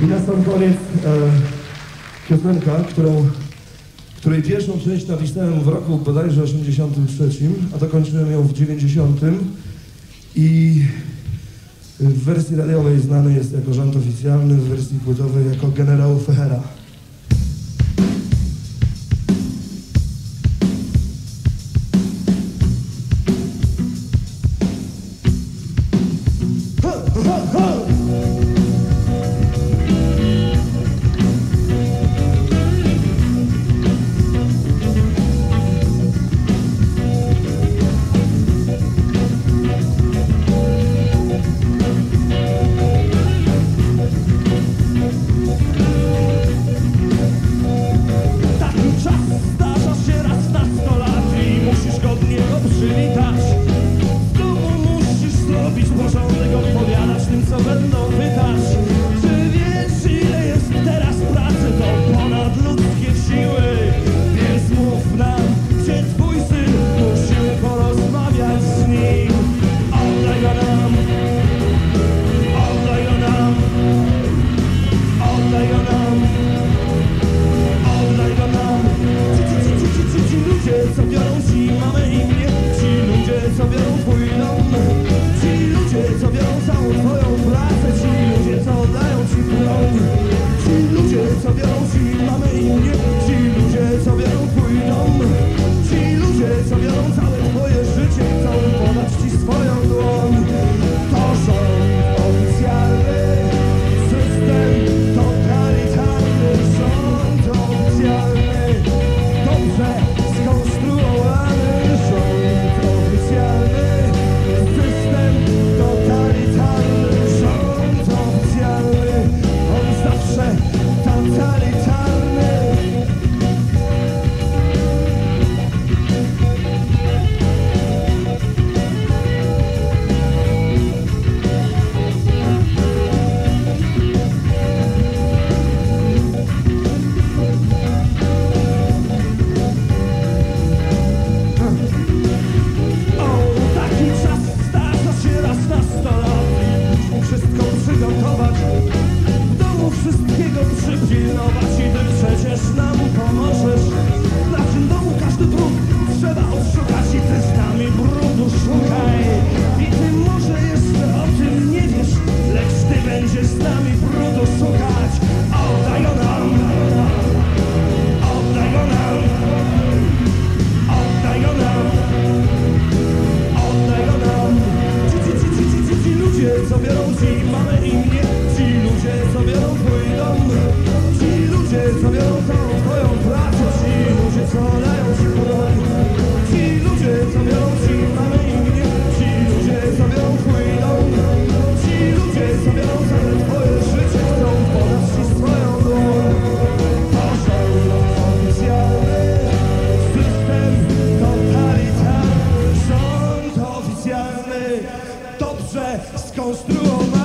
I na sam koniec e, piosenka, którą, której pierwszą część napisałem w roku bodajże 83, a dokończyłem ją w 90. I w wersji radiowej znany jest jako rząd oficjalny, w wersji płytowej jako generał Fehera. godnie go przywitać W domu musisz zrobić porządek, odpowiadać tym co będą. co věrou máme i. goes through